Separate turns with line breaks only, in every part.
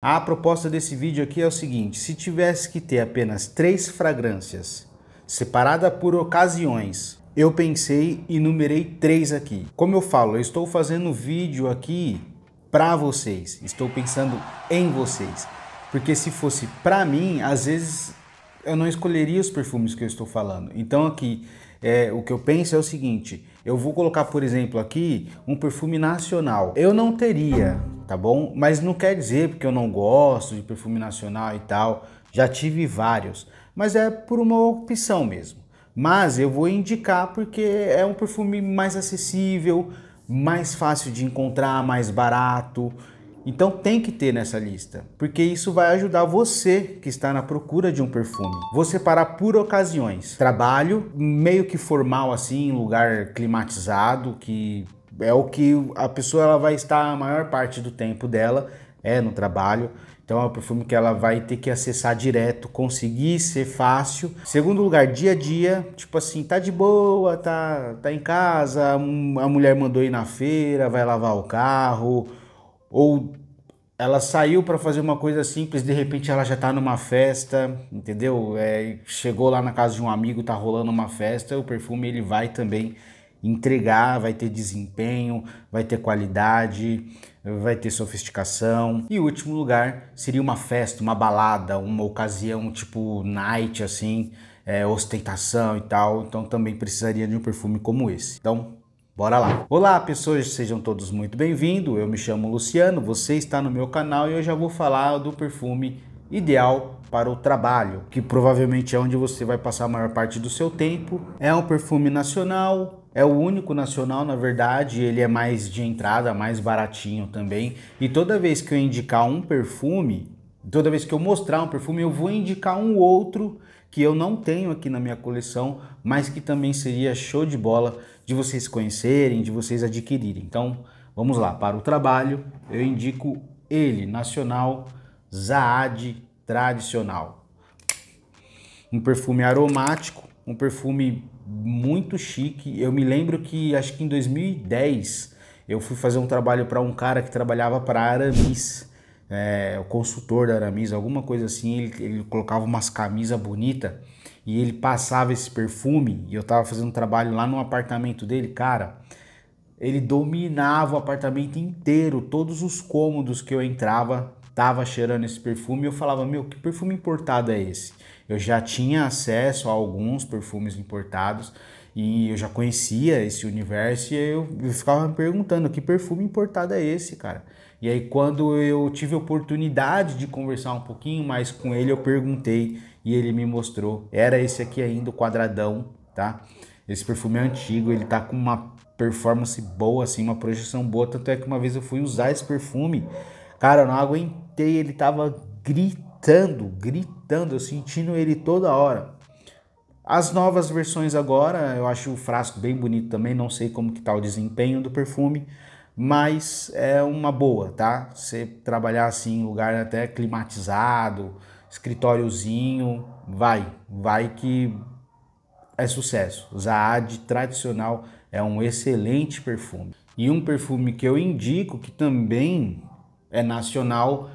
A proposta desse vídeo aqui é o seguinte: se tivesse que ter apenas três fragrâncias, separada por ocasiões, eu pensei e numerei três aqui. Como eu falo, eu estou fazendo vídeo aqui para vocês, estou pensando em vocês. Porque se fosse para mim, às vezes eu não escolheria os perfumes que eu estou falando. Então aqui, é, o que eu penso é o seguinte: eu vou colocar, por exemplo, aqui um perfume nacional. Eu não teria, tá bom? Mas não quer dizer porque eu não gosto de perfume nacional e tal. Já tive vários, mas é por uma opção mesmo. Mas eu vou indicar porque é um perfume mais acessível, mais fácil de encontrar, mais barato. Então tem que ter nessa lista, porque isso vai ajudar você que está na procura de um perfume. Vou separar por ocasiões. Trabalho meio que formal assim, em lugar climatizado, que é o que a pessoa ela vai estar a maior parte do tempo dela é no trabalho. Então é um perfume que ela vai ter que acessar direto, conseguir ser fácil. Segundo lugar, dia a dia, tipo assim, tá de boa, tá, tá em casa, a mulher mandou ir na feira, vai lavar o carro, ou ela saiu para fazer uma coisa simples, de repente ela já está numa festa, entendeu? É, chegou lá na casa de um amigo, tá rolando uma festa, o perfume ele vai também entregar, vai ter desempenho, vai ter qualidade, vai ter sofisticação. E último lugar seria uma festa, uma balada, uma ocasião tipo night assim, é, ostentação e tal. Então também precisaria de um perfume como esse. Então Bora lá! Olá pessoas, sejam todos muito bem-vindos. Eu me chamo Luciano, você está no meu canal e eu já vou falar do perfume ideal para o trabalho, que provavelmente é onde você vai passar a maior parte do seu tempo. É um perfume nacional, é o único nacional, na verdade, ele é mais de entrada, mais baratinho também. E toda vez que eu indicar um perfume, toda vez que eu mostrar um perfume, eu vou indicar um outro que eu não tenho aqui na minha coleção, mas que também seria show de bola de vocês conhecerem, de vocês adquirirem. Então, vamos lá, para o trabalho, eu indico ele, nacional, Zaad tradicional. Um perfume aromático, um perfume muito chique. Eu me lembro que acho que em 2010 eu fui fazer um trabalho para um cara que trabalhava para Aramis, é, o consultor da Aramis, alguma coisa assim. Ele, ele colocava umas camisas bonitas e ele passava esse perfume e eu tava fazendo um trabalho lá no apartamento dele, cara, ele dominava o apartamento inteiro, todos os cômodos que eu entrava tava cheirando esse perfume e eu falava, meu, que perfume importado é esse? Eu já tinha acesso a alguns perfumes importados e eu já conhecia esse universo e eu, eu ficava me perguntando, que perfume importado é esse, cara? E aí quando eu tive a oportunidade de conversar um pouquinho mais com ele, eu perguntei e ele me mostrou. Era esse aqui ainda, o quadradão, tá? Esse perfume é antigo, ele tá com uma performance boa, assim, uma projeção boa. Tanto é que uma vez eu fui usar esse perfume, cara, eu não aguentei, ele tava gritando, gritando, eu sentindo ele toda hora. As novas versões agora, eu acho o frasco bem bonito também, não sei como que tá o desempenho do perfume, mas é uma boa, tá? Você trabalhar assim em lugar até climatizado, escritóriozinho, vai, vai que é sucesso. Zaad tradicional é um excelente perfume. E um perfume que eu indico que também é nacional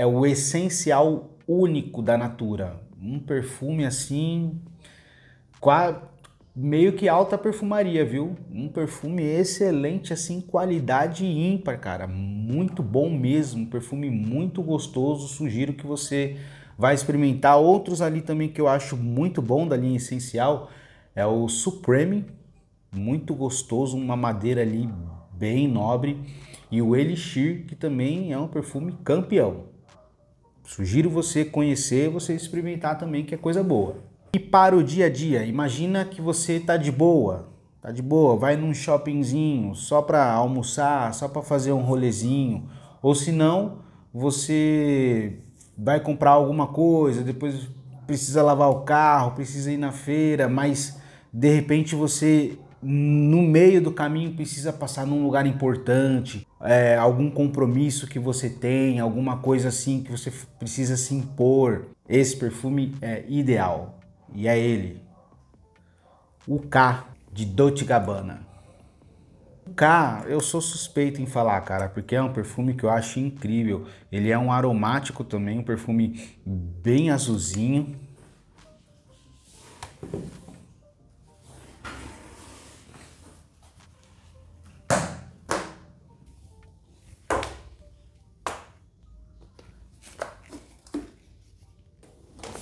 é o essencial único da Natura. Um perfume assim, meio que alta perfumaria, viu? Um perfume excelente, assim, qualidade ímpar, cara. Muito bom mesmo, um perfume muito gostoso. Sugiro que você vai experimentar outros ali também que eu acho muito bom da linha essencial. É o Supreme, muito gostoso, uma madeira ali bem nobre. E o Elixir, que também é um perfume campeão. Sugiro você conhecer, você experimentar também, que é coisa boa. E para o dia a dia, imagina que você está de boa, tá de boa, vai num shoppingzinho só para almoçar, só para fazer um rolezinho, ou se não, você vai comprar alguma coisa, depois precisa lavar o carro, precisa ir na feira, mas de repente você no meio do caminho precisa passar num lugar importante, é, algum compromisso que você tem, alguma coisa assim que você precisa se impor. Esse perfume é ideal e é ele, o K de Dolce Gabbana. K, eu sou suspeito em falar, cara, porque é um perfume que eu acho incrível. Ele é um aromático também, um perfume bem azulzinho.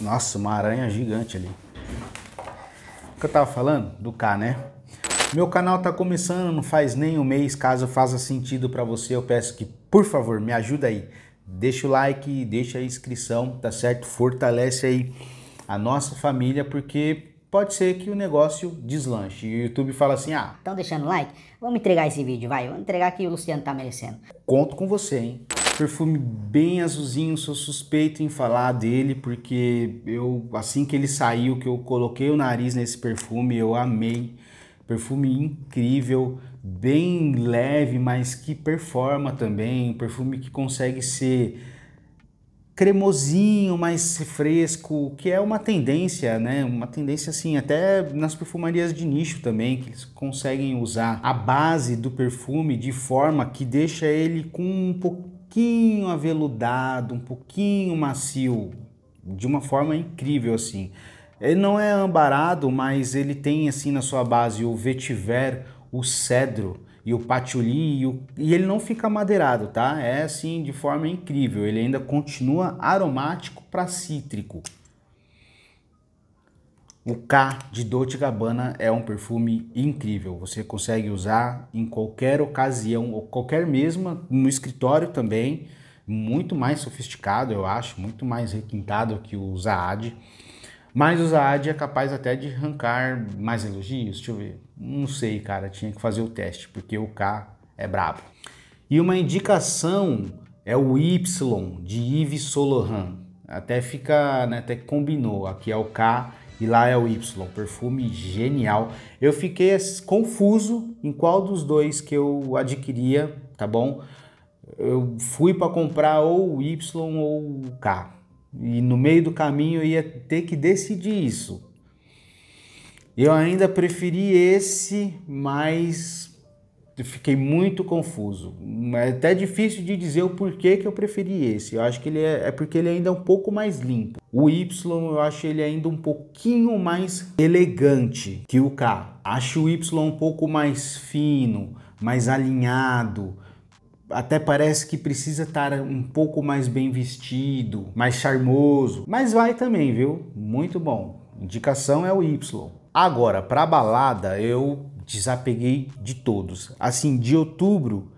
Nossa, uma aranha gigante ali. O que eu tava falando? Do K, né? Meu canal tá começando, não faz nem um mês. Caso faça sentido para você, eu peço que, por favor, me ajuda aí. Deixa o like, deixa a inscrição, tá certo? Fortalece aí a nossa família, porque pode ser que o negócio deslanche. E o YouTube fala assim: ah.
Estão deixando like? Vamos entregar esse vídeo, vai. Vamos entregar que o Luciano tá merecendo.
Conto com você, hein? Perfume bem azulzinho, sou suspeito em falar dele porque eu assim que ele saiu, que eu coloquei o nariz nesse perfume, eu amei. Perfume incrível, bem leve, mas que performa também, um perfume que consegue ser cremosinho, mais fresco, que é uma tendência, né? Uma tendência assim, até nas perfumarias de nicho também, que eles conseguem usar a base do perfume de forma que deixa ele com um pouquinho aveludado, um pouquinho macio, de uma forma incrível assim. Ele não é ambarado, mas ele tem assim na sua base o vetiver, o cedro e o patchouli e, o... e ele não fica madeirado, tá? É assim de forma incrível. Ele ainda continua aromático para cítrico. O K de Dolce Gabbana é um perfume incrível. Você consegue usar em qualquer ocasião, ou qualquer mesma, no escritório também. Muito mais sofisticado, eu acho, muito mais requintado que o Zaad. Mas o Zaad é capaz até de arrancar mais elogios. Deixa eu ver. Não sei, cara, tinha que fazer o teste, porque o K é brabo. E uma indicação é o Y de Yves Laurent. Até fica, né, até combinou. Aqui é o K e lá é o Y, perfume genial. Eu fiquei confuso em qual dos dois que eu adquiria, tá bom? Eu fui para comprar ou o Y ou o K. E no meio do caminho eu ia ter que decidir isso. Eu ainda preferi esse, mas fiquei muito confuso. É até difícil de dizer o porquê que eu preferi esse. Eu acho que ele é, é porque ele ainda é um pouco mais limpo. O Y eu acho ele ainda um pouquinho mais elegante que o K. Acho o Y um pouco mais fino, mais alinhado. Até parece que precisa estar um pouco mais bem vestido, mais charmoso. Mas vai também, viu? Muito bom. Indicação é o Y. Agora, para balada, eu desapeguei de todos. Assim, de outubro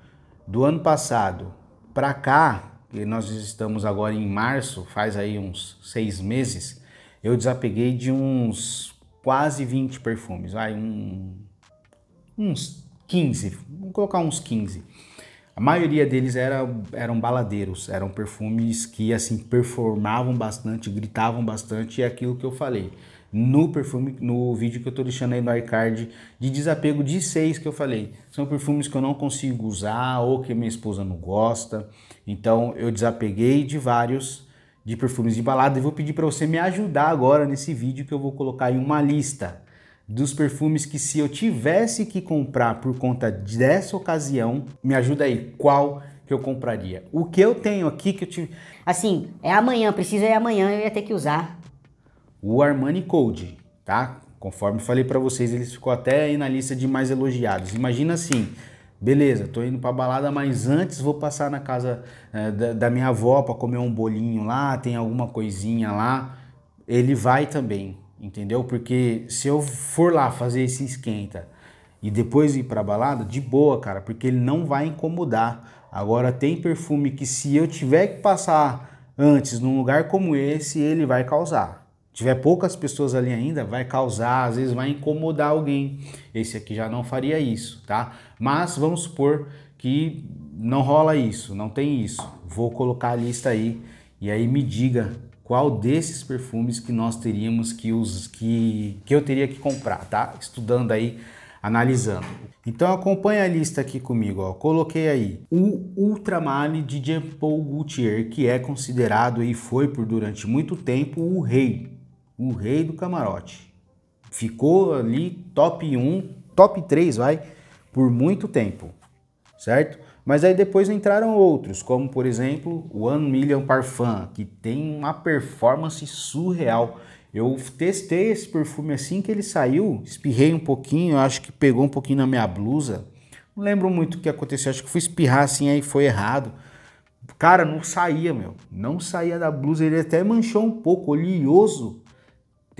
do ano passado para cá, e nós estamos agora em março, faz aí uns seis meses, eu desapeguei de uns quase 20 perfumes, vai, um, uns 15, vamos colocar uns 15. A maioria deles era, eram baladeiros, eram perfumes que assim performavam bastante, gritavam bastante, e é aquilo que eu falei no perfume, no vídeo que eu tô deixando aí no iCard de desapego de seis que eu falei. São perfumes que eu não consigo usar ou que minha esposa não gosta. Então eu desapeguei de vários de perfumes de balada e vou pedir para você me ajudar agora nesse vídeo que eu vou colocar em uma lista dos perfumes que se eu tivesse que comprar por conta dessa ocasião, me ajuda aí, qual que eu compraria? O que eu tenho aqui que eu tive...
Assim, é amanhã, precisa é amanhã, eu ia ter que usar
o Armani Code, tá? Conforme falei para vocês, ele ficou até aí na lista de mais elogiados. Imagina assim, beleza, tô indo para balada, mas antes vou passar na casa é, da, da, minha avó para comer um bolinho lá, tem alguma coisinha lá. Ele vai também, entendeu? Porque se eu for lá fazer esse esquenta e depois ir para balada, de boa, cara, porque ele não vai incomodar. Agora tem perfume que se eu tiver que passar antes num lugar como esse, ele vai causar tiver poucas pessoas ali ainda, vai causar, às vezes vai incomodar alguém. Esse aqui já não faria isso, tá? Mas vamos supor que não rola isso, não tem isso. Vou colocar a lista aí e aí me diga qual desses perfumes que nós teríamos que os que, que eu teria que comprar, tá? Estudando aí, analisando. Então acompanha a lista aqui comigo, ó. Coloquei aí o Ultramar de Jean Paul Gaultier, que é considerado e foi por durante muito tempo o rei o rei do camarote. Ficou ali top 1, top 3, vai, por muito tempo. certo? Mas aí depois entraram outros, como por exemplo o One Million Parfum, que tem uma performance surreal. Eu testei esse perfume assim que ele saiu, espirrei um pouquinho, acho que pegou um pouquinho na minha blusa. Não lembro muito o que aconteceu, acho que fui espirrar assim aí foi errado. Cara, não saía, meu. Não saía da blusa, ele até manchou um pouco, oleoso.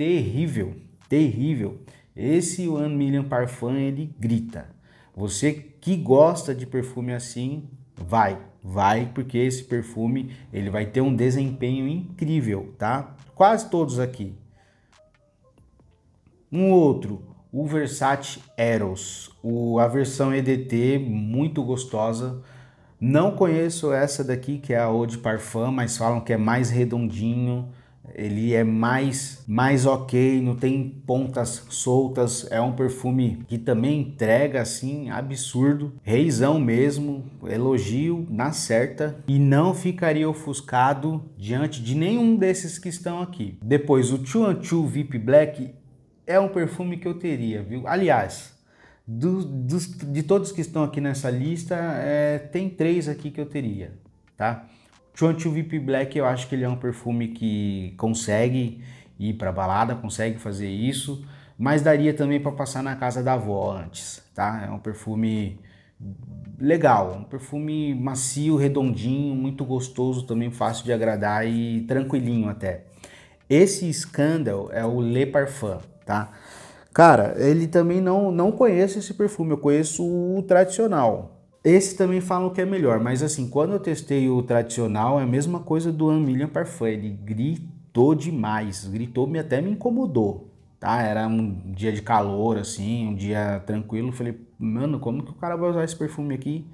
Terrível, terrível. Esse One Million Parfum, ele grita. Você que gosta de perfume assim, vai, vai, porque esse perfume ele vai ter um desempenho incrível, tá? Quase todos aqui. Um outro, o Versace Eros, o, a versão EDT, muito gostosa. Não conheço essa daqui, que é a Eau de Parfum, mas falam que é mais redondinho, ele é mais, mais ok, não tem pontas soltas, é um perfume que também entrega assim, absurdo, reizão mesmo, elogio na certa e não ficaria ofuscado diante de nenhum desses que estão aqui. Depois o Chuan Chu VIP Black é um perfume que eu teria, viu? Aliás, do, dos, de todos que estão aqui nessa lista, é, tem três aqui que eu teria, tá? Chuanchu VIP Black eu acho que ele é um perfume que consegue ir para balada, consegue fazer isso, mas daria também para passar na casa da avó antes, tá? É um perfume legal, um perfume macio, redondinho, muito gostoso, também fácil de agradar e tranquilinho até. Esse Scandal é o Le Parfum, tá? Cara, ele também não não conheço esse perfume, eu conheço o tradicional, esse também falam que é melhor, mas assim, quando eu testei o tradicional, é a mesma coisa do Amilian Parfum. Ele gritou demais, gritou, me até me incomodou, tá? Era um dia de calor, assim, um dia tranquilo. Falei, mano, como que o cara vai usar esse perfume aqui?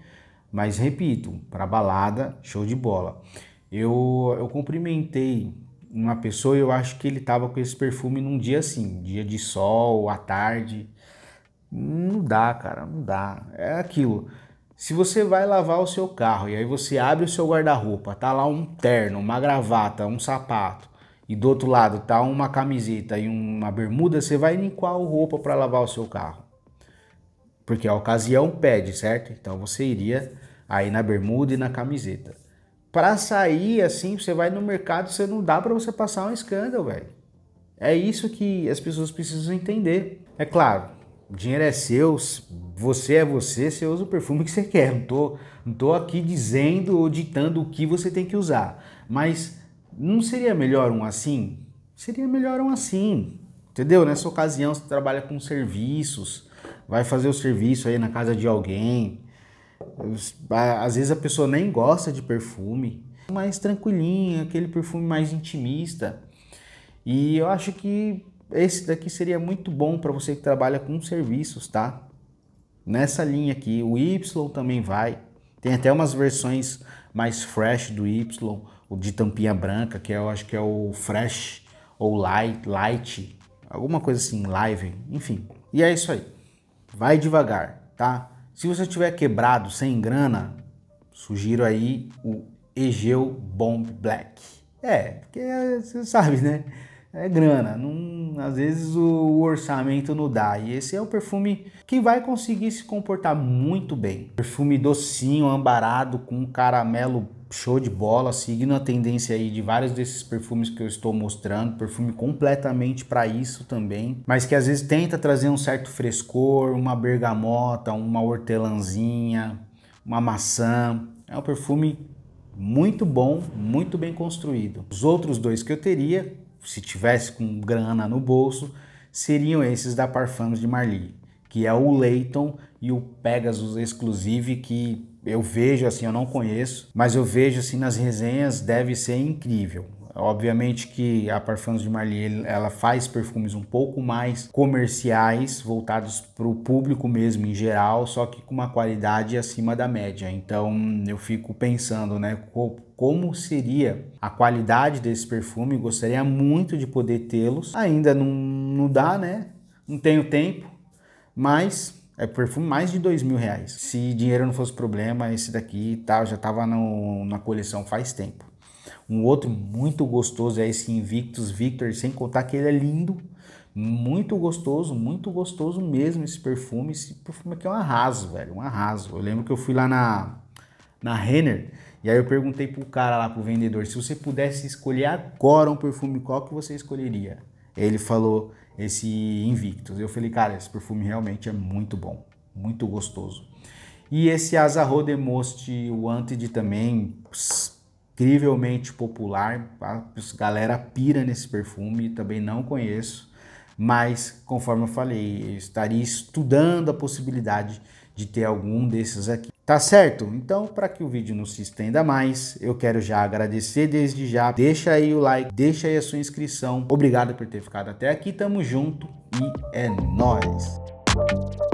Mas repito, para balada, show de bola. Eu, eu cumprimentei uma pessoa e eu acho que ele tava com esse perfume num dia assim, dia de sol, à tarde. Não dá, cara, não dá. É aquilo. Se você vai lavar o seu carro e aí você abre o seu guarda-roupa, tá lá um terno, uma gravata, um sapato, e do outro lado tá uma camiseta e uma bermuda, você vai em qual roupa para lavar o seu carro? Porque a ocasião pede, certo? Então você iria aí na bermuda e na camiseta. Para sair assim, você vai no mercado, você não dá para você passar um escândalo, velho. É isso que as pessoas precisam entender. É claro, o dinheiro é seu, você é você, você usa o perfume que você quer. Não tô, não tô aqui dizendo ou ditando o que você tem que usar. Mas não seria melhor um assim? Seria melhor um assim. Entendeu? Nessa ocasião você trabalha com serviços, vai fazer o serviço aí na casa de alguém. Às vezes a pessoa nem gosta de perfume, mais tranquilinho, aquele perfume mais intimista. E eu acho que esse daqui seria muito bom para você que trabalha com serviços, tá? Nessa linha aqui, o Y também vai. Tem até umas versões mais fresh do Y, o de tampinha branca, que eu acho que é o fresh ou light, light, alguma coisa assim, live, enfim. E é isso aí. Vai devagar, tá? Se você tiver quebrado, sem grana, sugiro aí o Egeu Bomb Black. É, porque você sabe, né? é grana, não, às vezes o, orçamento não dá. E esse é o perfume que vai conseguir se comportar muito bem. Perfume docinho, ambarado, com caramelo show de bola, seguindo a tendência aí de vários desses perfumes que eu estou mostrando, perfume completamente para isso também, mas que às vezes tenta trazer um certo frescor, uma bergamota, uma hortelãzinha, uma maçã. É um perfume muito bom, muito bem construído. Os outros dois que eu teria se tivesse com grana no bolso, seriam esses da Parfums de Marly, que é o Leighton e o Pegasus Exclusive, que eu vejo assim, eu não conheço, mas eu vejo assim nas resenhas, deve ser incrível. Obviamente que a Parfums de Marly ela faz perfumes um pouco mais comerciais, voltados para o público mesmo em geral, só que com uma qualidade acima da média. Então eu fico pensando, né, como seria a qualidade desse perfume. Gostaria muito de poder tê-los. Ainda não, não dá, né? Não tenho tempo, mas é perfume mais de dois mil reais. Se dinheiro não fosse problema, esse daqui tá, já estava na coleção faz tempo. Um outro muito gostoso é esse Invictus Victor, sem contar que ele é lindo, Muito gostoso, muito gostoso mesmo esse perfume. Esse perfume aqui é um arraso, velho, um arraso. Eu lembro que eu fui lá na, na Renner e aí eu perguntei pro cara lá, pro vendedor, se você pudesse escolher agora um perfume, qual que você escolheria? Ele falou esse Invictus. Eu falei, cara, esse perfume realmente é muito bom, muito gostoso. E esse Azarro de Most Wanted também, incrivelmente popular. A galera pira nesse perfume, também não conheço, mas conforme eu falei, eu estaria estudando a possibilidade de ter algum desses aqui. Tá certo? Então, para que o vídeo não se estenda mais, eu quero já agradecer desde já. Deixa aí o like, deixa aí a sua inscrição. Obrigado por ter ficado até aqui, tamo junto e é nóis!